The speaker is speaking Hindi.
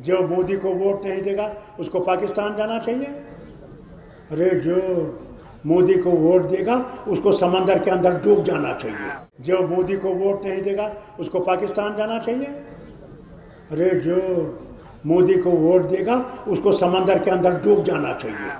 जो मोदी को वोट नहीं देगा, उसको पाकिस्तान जाना चाहिए। अरे जो मोदी को वोट देगा, उसको समंदर के अंदर डूब जाना चाहिए। जो मोदी को वोट नहीं देगा, उसको पाकिस्तान जाना चाहिए। अरे जो मोदी को वोट देगा, उसको समंदर के अंदर डूब जाना चाहिए।